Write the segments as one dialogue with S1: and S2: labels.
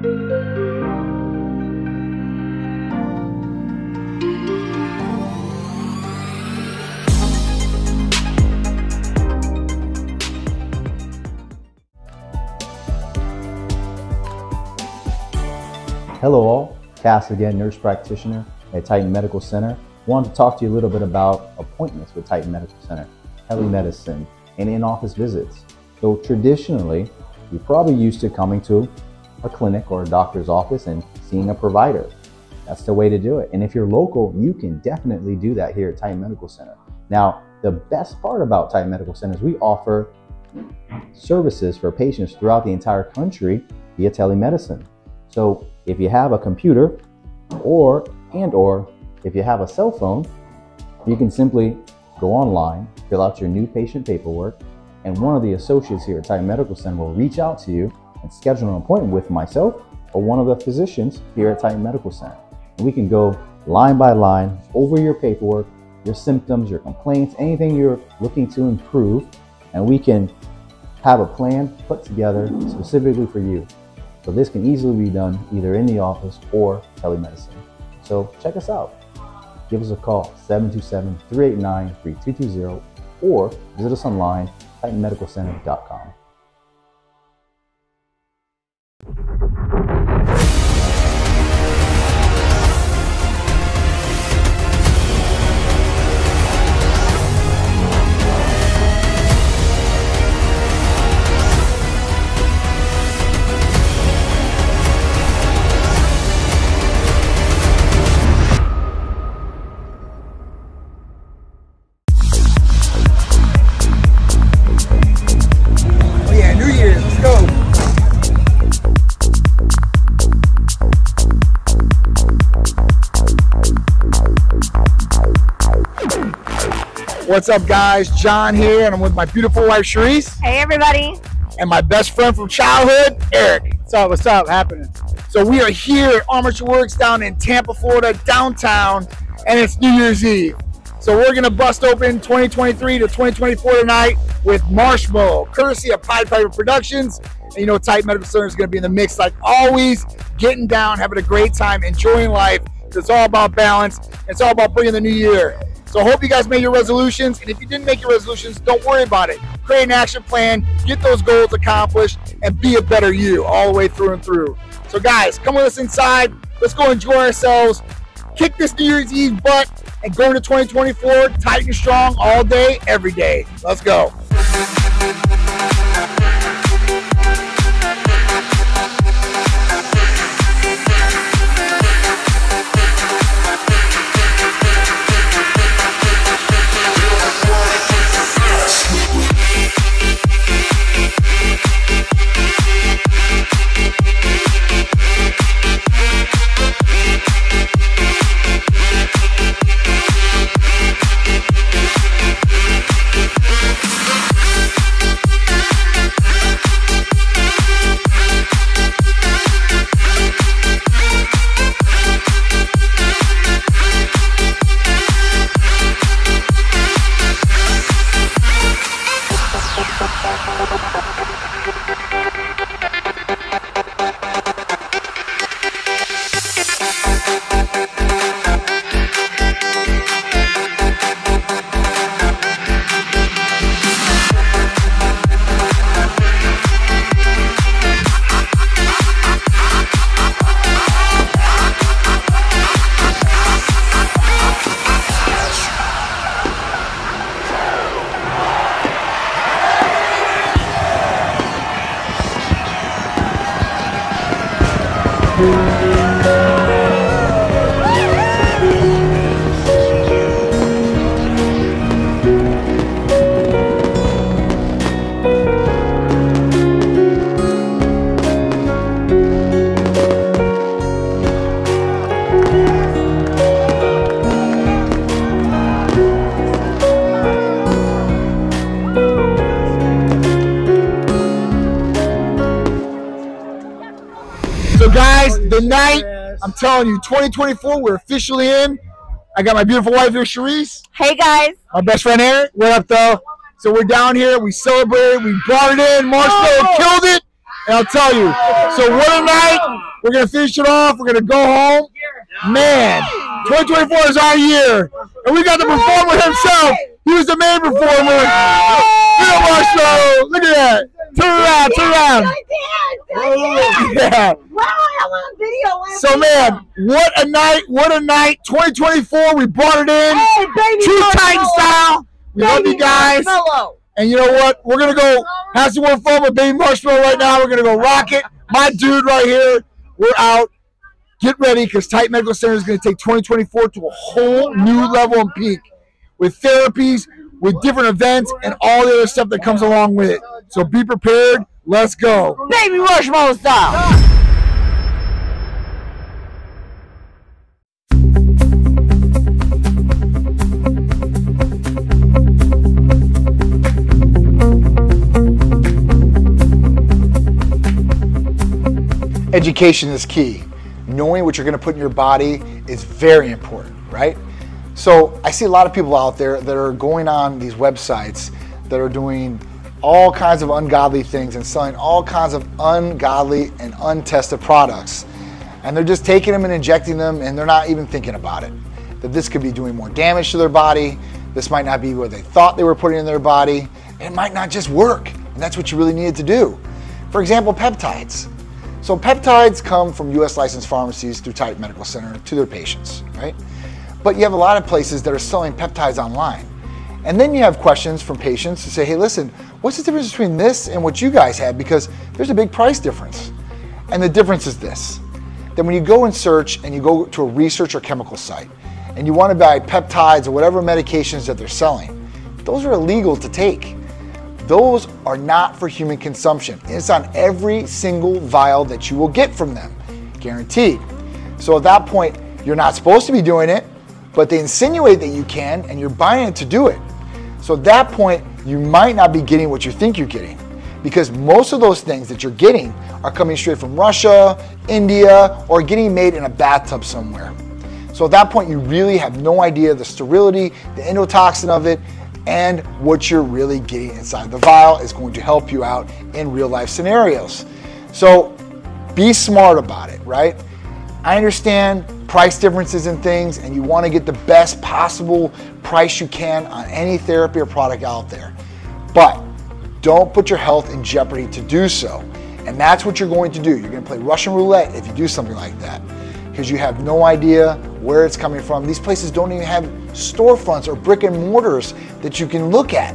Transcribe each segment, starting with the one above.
S1: Hello all, Cass again, nurse practitioner at Titan Medical Center. Wanted to talk to you a little bit about appointments with Titan Medical Center, telemedicine, and in-office visits. So traditionally, you're probably used to coming to a clinic or a doctor's office and seeing a provider. That's the way to do it. And if you're local, you can definitely do that here at Titan Medical Center. Now, the best part about Titan Medical Center is we offer services for patients throughout the entire country via telemedicine. So if you have a computer or and or if you have a cell phone, you can simply go online, fill out your new patient paperwork, and one of the associates here at Titan Medical Center will reach out to you and schedule an appointment with myself or one of the physicians here at Titan Medical Center. And we can go line by line over your paperwork, your symptoms, your complaints, anything you're looking to improve, and we can have a plan put together specifically for you. So this can easily be done either in the office or telemedicine. So check us out. Give us a call, 727-389-3220, or visit us online,
S2: at titanmedicalcenter.com. What's up, guys? John here, and I'm with my beautiful wife, Sharice,
S3: Hey everybody.
S2: and my best friend from childhood, Eric.
S4: What's up? What's up? Happening?
S2: So we are here at Armature Works down in Tampa, Florida, downtown, and it's New Year's Eve. So we're gonna bust open 2023 to 2024 tonight with Marshmello, courtesy of Pied Piper Productions. And you know, Titan Medical Center is gonna be in the mix like always, getting down, having a great time, enjoying life. It's all about balance. It's all about bringing the new year. So hope you guys made your resolutions. And if you didn't make your resolutions, don't worry about it. Create an action plan, get those goals accomplished, and be a better you all the way through and through. So guys, come with us inside. Let's go enjoy ourselves. Kick this New Year's Eve butt and go into 2024 tight and strong all day, every day. Let's go. The night, I'm telling you, 2024, we're officially in. I got my beautiful wife here, Sharice,
S3: Hey guys.
S2: my best friend Eric. What up, though? So, we're down here. We celebrated. We brought it in. Marshmello
S3: Oh.
S2: killed it. And I'll tell you. So what a night. We're gonna finish it off. We're gonna go home. Man, 2024 is our year, and we got the performer himself. He was the main performer. Bill Marshall. Look at that. Turn around. Turn around. Yeah.
S3: Wow, I want video.
S2: So man, what a night! What a night! 2024, we brought it in.
S3: Hey, baby.
S2: True Titan style. We love you guys.
S3: Marshmello.
S2: And you know what? We're gonna go have some more fun with Baby Marshmello right now. We're gonna go rock it. My dude right here. We're out. Get ready because Titan Medical Center is gonna take 2024 to a whole new level and peak with therapies, with different events, and all the other stuff that comes along with it. So be prepared. Let's go.
S3: Baby Marshmello style.
S2: education is key. Knowing what you're going to put in your body is very important, right? So I see a lot of people out there that are going on these websites that are doing all kinds of ungodly things and selling all kinds of ungodly and untested products. And they're just taking them and injecting them and they're not even thinking about it. That this could be doing more damage to their body. This might not be what they thought they were putting in their body. It might not just work. And that's what you really needed to do. For example, peptides. So peptides come from U.S. licensed pharmacies through Titan Medical Center to their patients, right? But you have a lot of places that are selling peptides online. And then you have questions from patients to say, hey, listen, what's the difference between this and what you guys have? Because there's a big price difference. And the difference is this that when you go and search and you go to a research or chemical site and you want to buy peptides or whatever medications that they're selling, those are illegal to take. Those are not for human consumption. It's on every single vial that you will get from them, guaranteed. So at that point, you're not supposed to be doing it, but they insinuate that you can and you're buying it to do it. So at that point, you might not be getting what you think you're getting because most of those things that you're getting are coming straight from Russia, India, or getting made in a bathtub somewhere. So at that point, you really have no idea the sterility, the endotoxin of it, and what you're really getting inside the vial is going to help you out in real life scenarios. So be smart about it, right? I understand price differences and things, and you want to get the best possible price you can on any therapy or product out there. But don't put your health in jeopardy to do so. And that's what you're going to do. You're going to play Russian roulette if you do something like that because you have no idea where it's coming from. These places don't even have storefronts or brick and mortars that you can look at.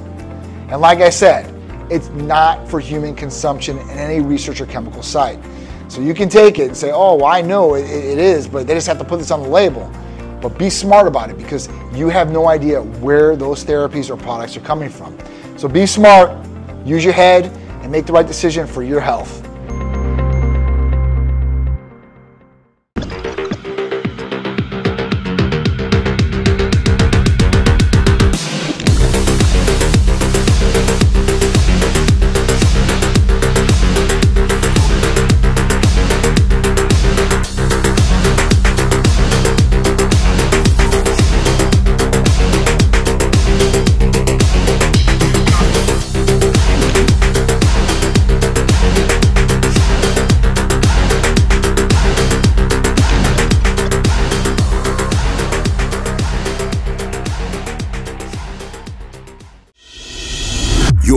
S2: And like I said, it's not for human consumption in any research or chemical site. So you can take it and say, oh, well, I know it, it is, but they just have to put this on the label. But be smart about it because you have no idea where those therapies or products are coming from. So be smart, use your head, and make the right decision for your health.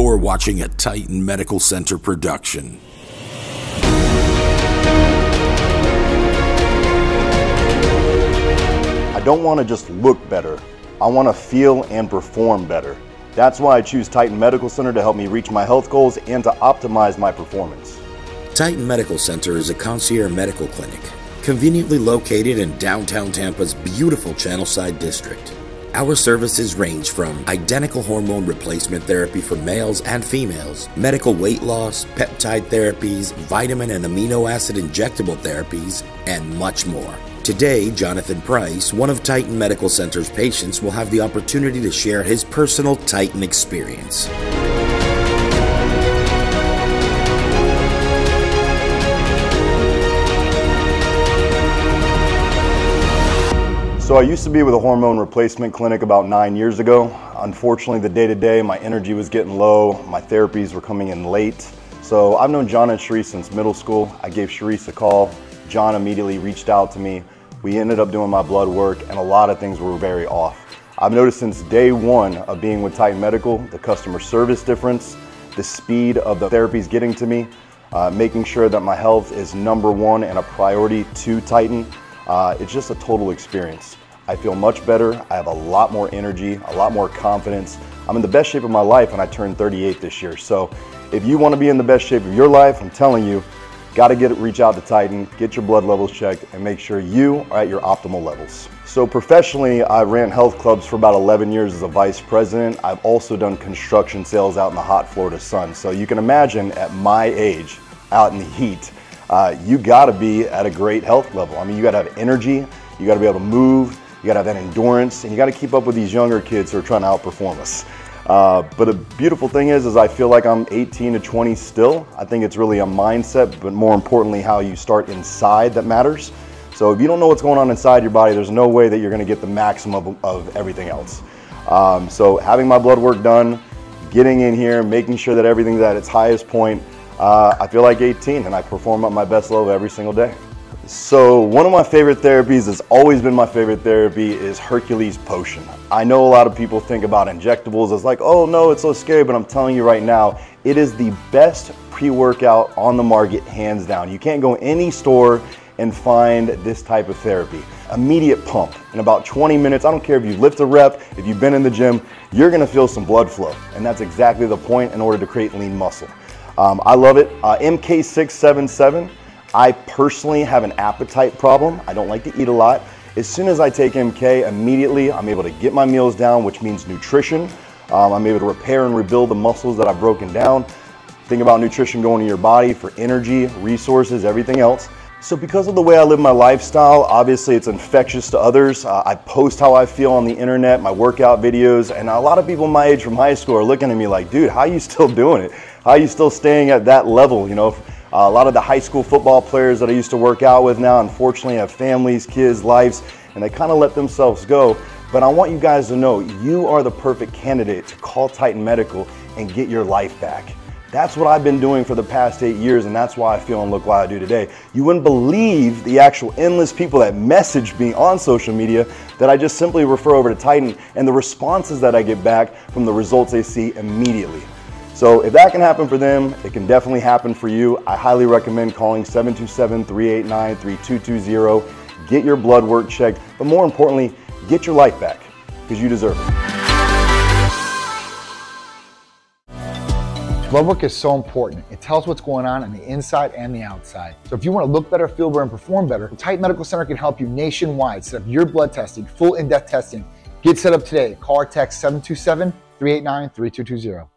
S4: You're watching a Titan Medical Center production.
S5: I don't want to just look better. I want to feel and perform better. That's why I choose Titan Medical Center to help me reach my health goals and to optimize my performance.
S4: Titan Medical Center is a concierge medical clinic conveniently located in downtown Tampa's beautiful Channelside district. Our services range from identical hormone replacement therapy for males and females, medical weight loss, peptide therapies, vitamin and amino acid injectable therapies, and much more. Today, Jonathan Price, one of Titan Medical Center's patients, will have the opportunity to share his personal Titan experience.
S5: So I used to be with a hormone replacement clinic about nine years ago. Unfortunately, the day to day, my energy was getting low, my therapies were coming in late. So I've known John and Sharice since middle school. I gave Sharice a call. John immediately reached out to me. We ended up doing my blood work and a lot of things were very off. I've noticed since day one of being with Titan Medical, the customer service difference, the speed of the therapies getting to me, uh, making sure that my health is number one and a priority to Titan. Uh, it's just a total experience. I feel much better. I have a lot more energy, a lot more confidence. I'm in the best shape of my life and I turned 38 this year. So if you want to be in the best shape of your life, I'm telling you, got to get reach out to Titan, get your blood levels checked and make sure you are at your optimal levels. So professionally, I ran health clubs for about 11 years as a vice president. I've also done construction sales out in the hot Florida sun. So you can imagine at my age, out in the heat, uh, you got to be at a great health level. I mean, you got to have energy, you got to be able to move, you got to have that endurance, and you got to keep up with these younger kids who are trying to outperform us. Uh, but the beautiful thing is, is I feel like I'm 18 to 20 still. I think it's really a mindset, but more importantly, how you start inside that matters. So if you don't know what's going on inside your body, there's no way that you're going to get the maximum of, of everything else. Um, so having my blood work done, getting in here, making sure that everything's at its highest point, uh, I feel like 18 and I perform at my best level every single day. So one of my favorite therapies has always been my favorite therapy is Hercules Potion. I know a lot of people think about injectables as like, oh no, it's so scary, but I'm telling you right now, it is the best pre-workout on the market, hands down. You can't go any store and find this type of therapy. Immediate pump. In about 20 minutes, I don't care if you lift a rep, if you've been in the gym, you're gonna feel some blood flow. And that's exactly the point in order to create lean muscle. Um, I love it. Uh, MK677 I personally have an appetite problem. I don't like to eat a lot. As soon as I take MK, immediately I'm able to get my meals down, which means nutrition. Um, I'm able to repair and rebuild the muscles that I've broken down. Think about nutrition going to your body for energy, resources, everything else. So because of the way I live my lifestyle, obviously it's infectious to others. Uh, I post how I feel on the internet, my workout videos, and a lot of people my age from high school are looking at me like, dude, how are you still doing it? How are you still staying at that level? You know, a lot of the high school football players that I used to work out with now, unfortunately, have families, kids, lives, and they kind of let themselves go. But I want you guys to know you are the perfect candidate to call Titan Medical and get your life back. That's what I've been doing for the past eight years, and that's why I feel and look like I do today. You wouldn't believe the actual endless people that message me on social media that I just simply refer over to Titan and the responses that I get back from the results they see immediately. So if that can happen for them, it can definitely happen for you. I highly recommend calling 727-389-3220. Get your blood work checked, but more importantly, get your life back because you deserve it.
S2: Blood work is so important. It tells what's going on on the inside and the outside. So if you want to look better, feel better, and perform better, Titan Medical Center can help you nationwide set up your blood testing, full in-depth testing. Get set up today. Call or text 727-389-3220.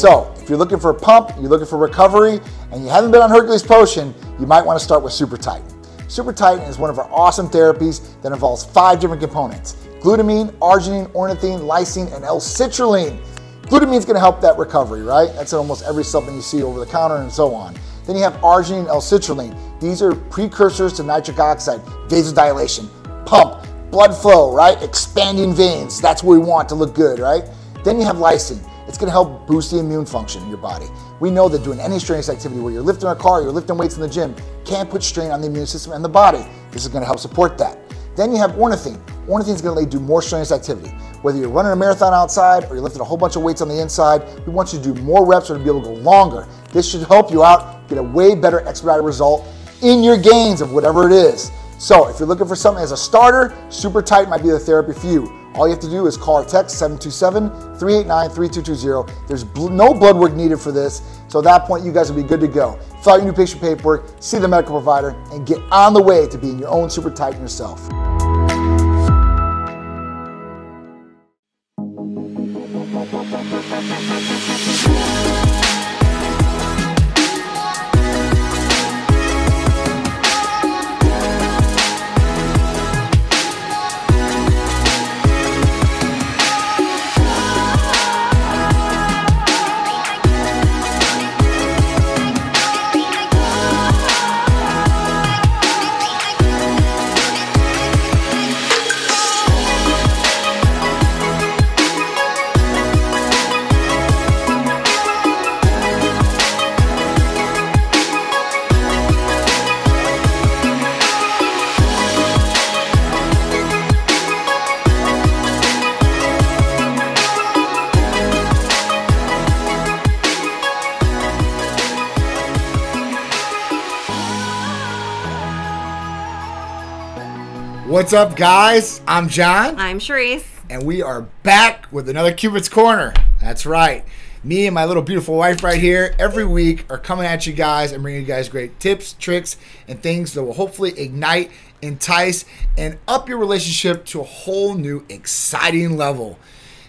S2: So, if you're looking for a pump, you're looking for recovery, and you haven't been on Hercules Potion, you might want to start with Super Titan. Super Titan is one of our awesome therapies that involves five different components glutamine, arginine, ornithine, lysine, and L-citrulline. Glutamine is going to help that recovery, right? That's almost every supplement you see over the counter and so on. Then you have arginine and L-citrulline. These are precursors to nitric oxide, vasodilation, pump, blood flow, right? Expanding veins. That's what we want to look good, right? Then you have lysine. It's gonna help boost the immune function in your body. We know that doing any strenuous activity where you're lifting a car, you're lifting weights in the gym, can put strain on the immune system and the body. This is gonna help support that. Then you have ornithine. Ornithine is gonna let you do more strenuous activity. Whether you're running a marathon outside or you're lifting a whole bunch of weights on the inside, we want you to do more reps or to be able to go longer. This should help you out, get a way better expedited result in your gains of whatever it is. So if you're looking for something as a starter, Super Titan might be the therapy for you. All you have to do is call or text 727-389-3220. There's no blood work needed for this. So at that point, you guys will be good to go. Fill out your new patient paperwork, see the medical provider, and get on the way to being your own Super Titan yourself. What's up, guys? I'm John,
S3: I'm Sharice.
S2: and we are back with another Cupid's Corner. That's right. Me and my little beautiful wife right here every week are coming at you guys and bringing you guys great tips, tricks, and things that will hopefully ignite, entice, and up your relationship to a whole new exciting level.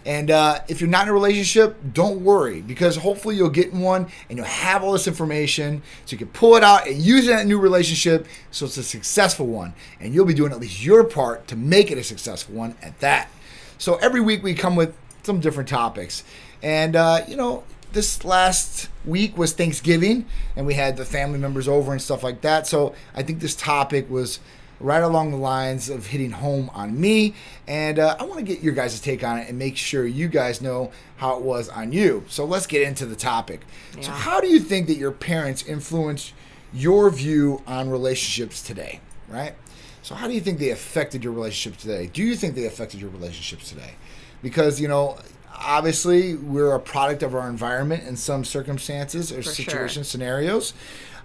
S2: And uh, if you're not in a relationship, don't worry because hopefully you'll get in one and you'll have all this information so you can pull it out and use it in a new relationship so it's a successful one. And you'll be doing at least your part to make it a successful one at that. So every week we come with some different topics. And, uh, you know, this last week was Thanksgiving and we had the family members over and stuff like that. So I think this topic was right along the lines of hitting home on me. And uh, I want to get your guys' take on it and make sure you guys know how it was on you. So let's get into the topic. So, how do you think that your parents influenced your view on relationships today? Right? So, how do you think they affected your relationships today? Do you think they affected your relationships today? Because, you know, obviously we're a product of our environment in some circumstances or
S3: For sure.
S2: scenarios.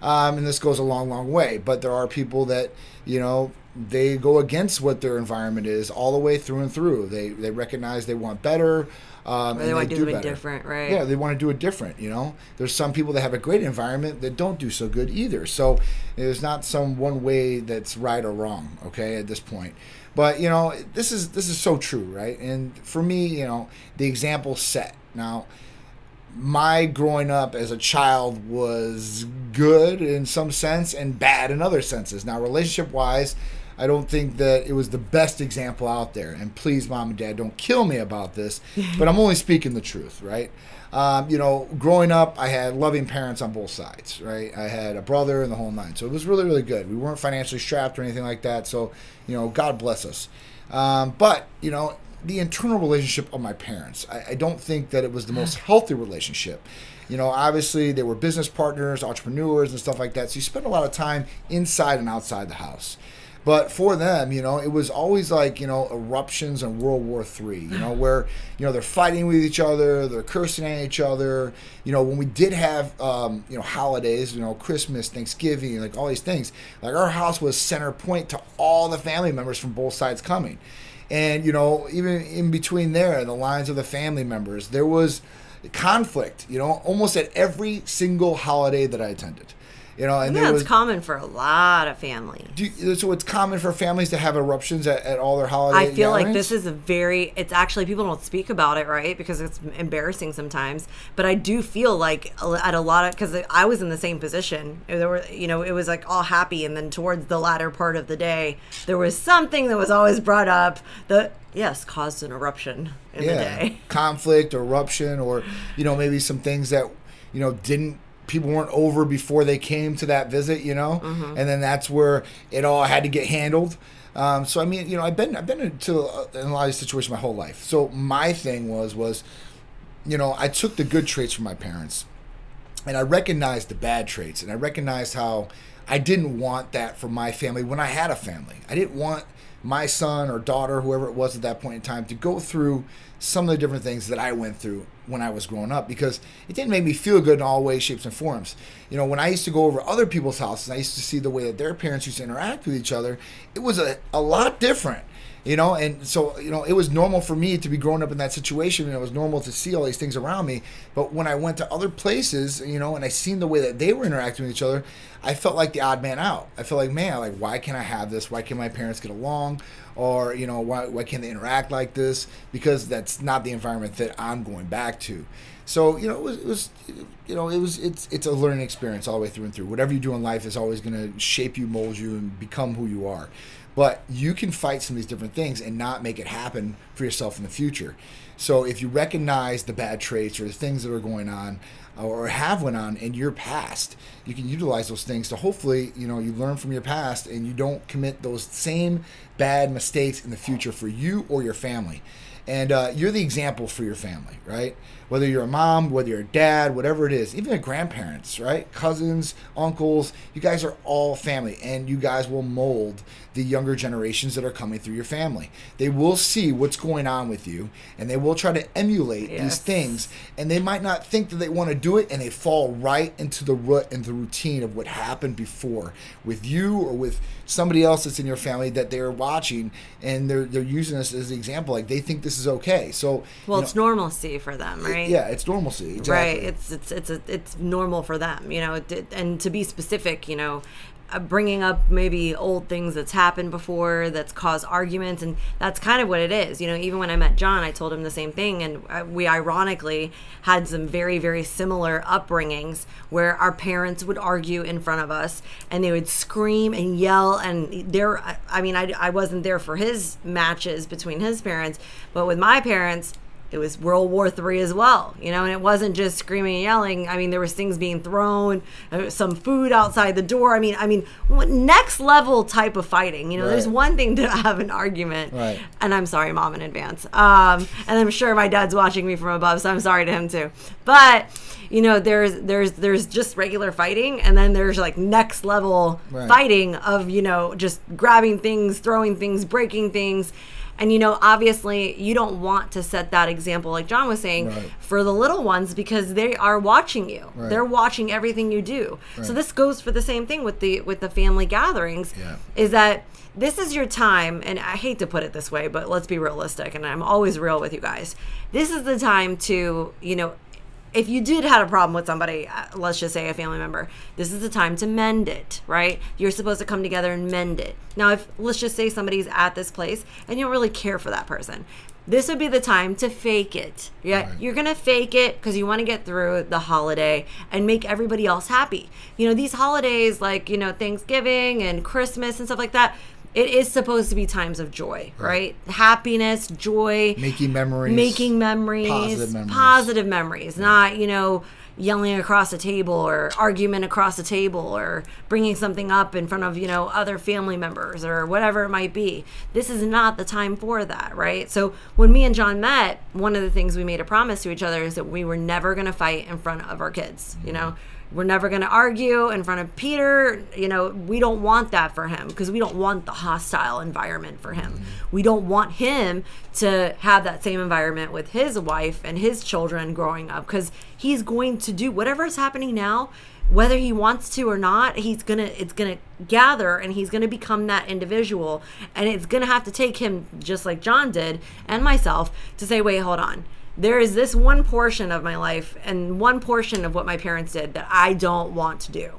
S2: Um, and this goes a long, long way. But there are people that, you know, they go against what their environment is all the way through and through. They they recognize they want better. Um,
S3: they want to do something
S2: better.
S3: different, right?
S2: Yeah, they want to do it different. You know, there's some people that have a great environment that don't do so good either. So there's not some one way that's right or wrong. Okay, at this point, but you know, this is this is so true, right? And for me, you know, the example set now. My growing up as a child was good in some sense and bad in other senses. Now, relationship wise, I don't think that it was the best example out there. And please, mom and dad, don't kill me about this, but I'm only speaking the truth, right? Um, you know, growing up, I had loving parents on both sides, right? I had a brother and the whole nine. So it was really, really good. We weren't financially strapped or anything like that. So, you know, God bless us. Um, but, you know, the internal relationship of my parents, I, I don't think that it was the most healthy relationship. You know, obviously they were business partners, entrepreneurs, and stuff like that. So you spend a lot of time inside and outside the house. But for them, you know, it was always like, you know, eruptions in World War Three, you know, where, you know, they're fighting with each other, they're cursing at each other. You know, when we did have, um, you know, holidays, you know, Christmas, Thanksgiving, like all these things, like our house was center point to all the family members from both sides coming. And, you know, even in between there, the lines of the family members, there was conflict, you know, almost at every single holiday that I attended. You know, and
S3: yeah,
S2: there
S3: it's
S2: was
S3: common for a lot of
S2: families. you, so it's common for families to have eruptions at, at all their holidays.
S3: I feel like this is a very, it's actually, people don't speak about it, right? Because it's embarrassing sometimes. But I do feel like at a lot of, because I was in the same position. There were, you know, it was like all happy. And then towards the latter part of the day, there was something that was always brought up that, yes, caused an eruption in the day.
S2: conflict eruption or you know maybe some things that you know didn't people weren't over before they came to that visit you know
S3: Mm-hmm.
S2: and then that's where it all had to get handled um, so I mean you know I've been I've been into a, in a lot of situations my whole life so my thing was was you know I took the good traits from my parents and I recognized the bad traits, and I recognized how I didn't want that for my family when I had a family. I didn't want my son or daughter, whoever it was at that point in time, to go through some of the different things that I went through when I was growing up because it didn't make me feel good in all ways, shapes, and forms. You know, when I used to go over other people's houses, I used to see the way that their parents used to interact with each other, it was a, a lot different you know and so you know it was normal for me to be growing up in that situation and it was normal to see all these things around me. But when i went to other places you know and i seen the way that they were interacting with each other i felt like the odd man out. I felt like man like why can't i have this? Why can't my parents get along? Or you know why, why can't they interact like this? Because that's not the environment that i'm going back to so you know it was, it was you know it was it's it's a learning experience all the way through and through. Whatever you do in life is always going to shape you mold you and become who you are. But you can fight some of these different things and not make it happen for yourself in the future. So if you recognize the bad traits or the things that are going on or have went on in your past you can utilize those things to hopefully you know you learn from your past and you don't commit those same bad mistakes in the future for you or your family. And uh, you're the example for your family, right? Whether you're a mom, whether you're a dad, whatever it is, even the grandparents, right? Cousins, uncles, you guys are all family, and you guys will mold the younger generations that are coming through your family. They will see what's going on with you, and they will try to emulate these things, and they might not think that they want to do it, and they fall right into the rut and the routine of what happened before with you or with somebody else that's in your family that they're watching, and they're they're using this as an example, like they think this is okay. So,
S3: Well,
S2: you
S3: it's normalcy for them, right?
S2: Yeah, it's normalcy, exactly.
S3: Right. It's it's it's a, it's normal for them, you know. And to be specific, you know, uh, bringing up maybe old things that's happened before that's caused arguments, and that's kind of what it is. You know, even when I met John, I told him the same thing, and uh, we ironically had some very very similar upbringings where our parents would argue in front of us, and they would scream and yell, and there. I- I mean, I I wasn't there for his matches between his parents, but with my parents it was World War Three as well, you know, and it wasn't just screaming and yelling. I mean, there was things being thrown, uh, some food outside the door. I mean, I mean, next level type of fighting. You know, there's one thing to have an argument,
S2: Right.
S3: and I'm sorry, mom, in advance. Um, and I'm sure my dad's watching me from above, so I'm sorry to him too. But you know, there's there's there's just regular fighting, and then there's like next level
S2: Right.
S3: fighting of you know just grabbing things, throwing things, breaking things. And you know, obviously, you don't want to set that example, like John was saying,
S2: Right.
S3: for the little ones because they are watching you.
S2: Right.
S3: They're watching everything you do. So this goes for the same thing with the with the family gatherings.
S2: Yeah.
S3: Is that this is your time, and I hate to put it this way, but let's be realistic, and I'm always real with you guys. This is the time to, you know, if you did had a problem with somebody, uh, let's just say a family member, this is the time to mend it, right? You're supposed to come together and mend it. Now, if let's just say somebody's at this place and you don't really care for that person, this would be the time to fake it. Yeah,
S2: Right.
S3: you're gonna fake it because you want to get through the holiday and make everybody else happy. You know, these holidays like you know Thanksgiving and Christmas and stuff like that. It is supposed to be times of joy, right? Happiness, joy,
S2: Making memories.
S3: making memories,
S2: Positive memories.
S3: positive memories, not you know yelling across a table or argument across a table or bringing something up in front of you know other family members or whatever it might be. This is not the time for that, right? So when me and John met, one of the things we made a promise to each other is that we were never going to fight in front of our kids. You know. We're never going to argue in front of Peter. You know, we don't want that for him because we don't want the hostile environment for him. Mm-hmm. We don't want him to have that same environment with his wife and his children growing up because he's going to do whatever is happening now whether he wants to or not he's gonna it's gonna gather and he's gonna become that individual and it's gonna have to take him just like john did and myself to say wait hold on there is this one portion of my life and one portion of what my parents did that i don't want to do.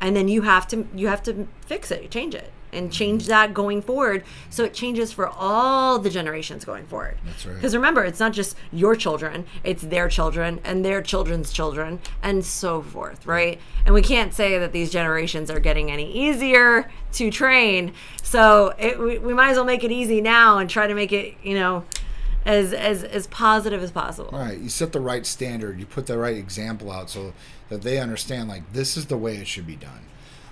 S3: And then you have to you have to fix it change it and mm-hmm. change that going forward. So it changes for all the generations going forward.
S2: That's right.
S3: because remember it's not just your children it's their children and their children's children and so forth right? And we can't say that these generations are getting any easier to train. So it, we, we might as well make it easy now and try to make it you know as as as positive as possible
S2: Right. You set the right standard. You put the right example out so that they understand like this is the way it should be done.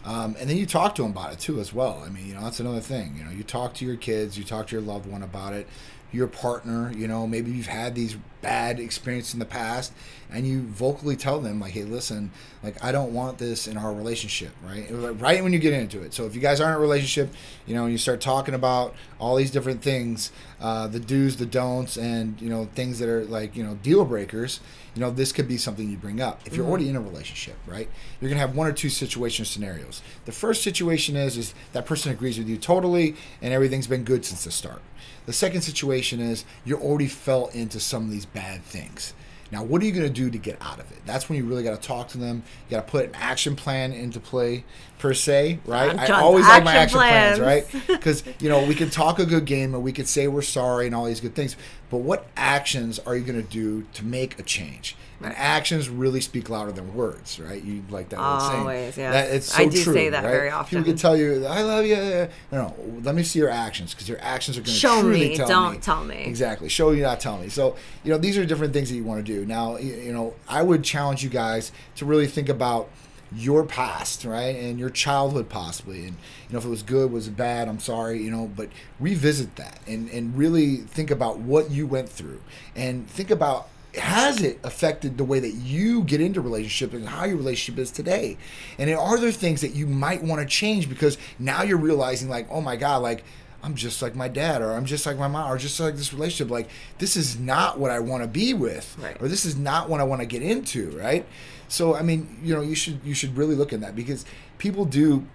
S2: Um, and then you talk to them about it too, as well. I mean, you know, that's another thing. You know, you talk to your kids, you talk to your loved one about it, your partner. You know, maybe you've had these bad experience in the past, and you vocally tell them like, "Hey, listen, like I don't want this in our relationship." Right, right when you get into it. So if you guys aren't in a relationship, you know, and you start talking about all these different things, uh, the do's, the don'ts, and you know, things that are like you know deal breakers you know this could be something you bring up if you're already in a relationship right you're going to have one or two situation scenarios the first situation is is that person agrees with you totally and everything's been good since the start the second situation is you already fell into some of these bad things. Now what are you going to do to get out of it? That's when you really got to talk to them. You got to put an action plan into play per se right? I always like my action plans
S3: plans.
S2: right? Because you know we can talk a good game and we can say we're sorry and all these good things but what actions are you going to do to make a change and actions really speak louder than words right you like that old saying
S3: Always, yes.
S2: that, it's so
S3: I do
S2: true,
S3: say that
S2: right?
S3: very often.
S2: people can tell you i love you no no let me see your actions because your actions are going to
S3: Show
S2: truly
S3: me,
S2: tell
S3: don't
S2: me
S3: tell me.
S2: exactly show you not tell me so you know these are different things that you want to do now you, you know i would challenge you guys to really think about your past, right, and your childhood possibly, and you know if it was good, was it bad? I'm sorry, you know, but revisit that and and really think about what you went through, and think about has it affected the way that you get into relationship and how your relationship is today? And are there things that you might want to change because now you're realizing like, oh my god, like I'm just like my dad, or I'm just like my mom, or just like this relationship. Like this is not what I want to be with,
S3: Right.
S2: or this is not what I want to get into, right? So I mean, you know, you should you should really look at that because people do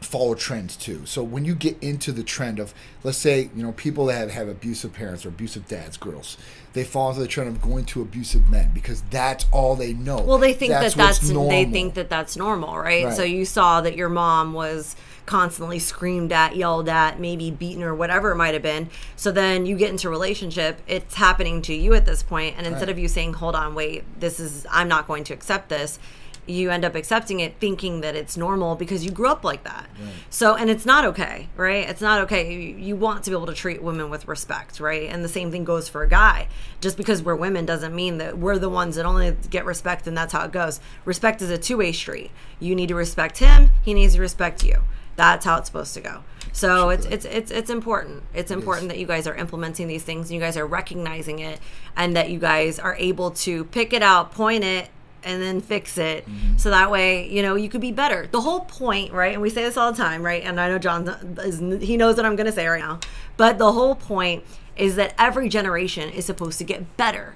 S2: follow trends too. So when you get into the trend of, let's say, you know, people that have, have abusive parents or abusive dads, girls, they fall into the trend of going to abusive men because that's all they know.
S3: Well, they think that
S2: what's
S3: that's they
S2: normal.
S3: think that that's normal, right?
S2: Right.
S3: So you saw that your mom was constantly screamed at, yelled at, maybe beaten or whatever it might have been. So then you get into a relationship, it's happening to you at this point, and instead
S2: Right.
S3: of you saying, "Hold on, wait, this is I'm not going to accept this." You end up accepting it thinking that it's normal because you grew up like that. So, and it's not okay, right? It's not okay. You, you want to be able to treat women with respect, right? And the same thing goes for a guy. Just because we're women doesn't mean that we're the ones that only get respect and that's how it goes. Respect is a two way street. You need to respect him, he needs to respect you. That's how it's supposed to go. So it's it's it's it's important. It's important that you guys are implementing these things and you guys are recognizing it and that you guys are able to pick it out, point it, and then fix it. Mm-hmm. So that way you know you could be better. The whole point right and we say this all the time right and i know john is he knows what i'm going to say right now but the whole point is that every generation is supposed to get better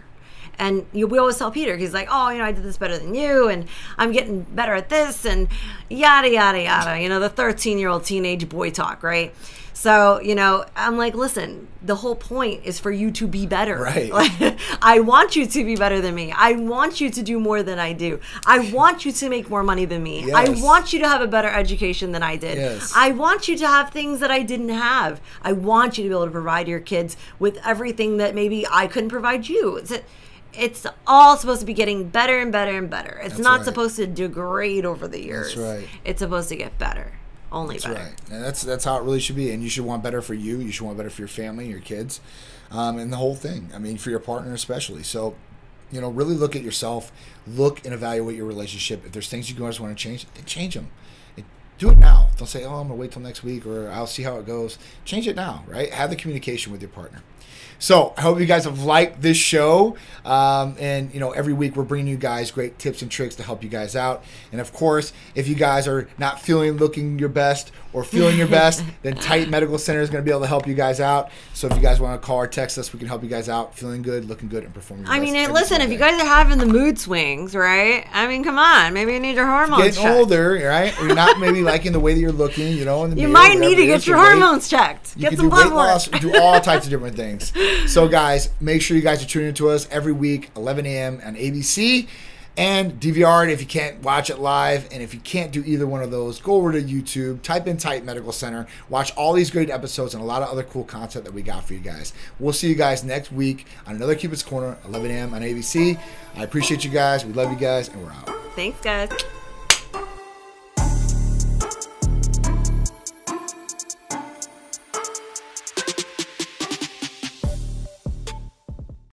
S3: and you, we always tell Peter, he's like, oh, you know, I did this better than you, and I'm getting better at this, and yada, yada, yada. You know, the 13 year old teenage boy talk, right? So, you know, I'm like, listen, the whole point is for you to be better.
S2: Right.
S3: Like, I want you to be better than me. I want you to do more than I do. I want you to make more money than me. I want you to have a better education than I did.
S2: Yes.
S3: I want you to have things that I didn't have. I want you to be able to provide your kids with everything that maybe I couldn't provide you. It's it's all supposed to be getting better and better and better. It's
S2: That's
S3: not
S2: right.
S3: supposed to degrade over the years.
S2: right.
S3: It's supposed to get better. Only
S2: That's
S3: better.
S2: right. And that's that's how it really should be. And you should want better for you. You should want better for your family, your kids, um, and the whole thing. I mean, for your partner especially. So, you know, really look at yourself. Look and evaluate your relationship. If there's things you guys want to change, then change them. It- Do it now. Don't say, "Oh, I'm gonna wait till next week," or "I'll see how it goes." Change it now, right? Have the communication with your partner. So I hope you guys have liked this show. Um, and you know, every week we're bringing you guys great tips and tricks to help you guys out. And of course, if you guys are not feeling looking your best or feeling your best, then Titan Medical Center is going to be able to help you guys out. So if you guys want to call or text us, we can help you guys out, feeling good, looking good, and performing. Your
S3: I mean, listen, if you guys are having the mood swings, right? I mean, come on. Maybe you need your hormones
S2: getting
S3: checked.
S2: older, right? Or you're not maybe liking the way that you're looking, you know. In the
S3: You might need to get your hormones checked.
S2: You
S3: Get
S2: can
S3: some
S2: do
S3: blood
S2: weight
S3: work.
S2: loss, do all types of different things. So, guys, make sure you guys are tuning into us every week, 11 a.m. on ABC and DVR. it If you can't watch it live, and if you can't do either one of those, go over to YouTube, type in Titan Medical Center, watch all these great episodes and a lot of other cool content that we got for you guys. We'll see you guys next week on another Cupid's Corner, 11 a.m. on ABC. I appreciate you guys. We love you guys, and we're out.
S3: Thanks, guys.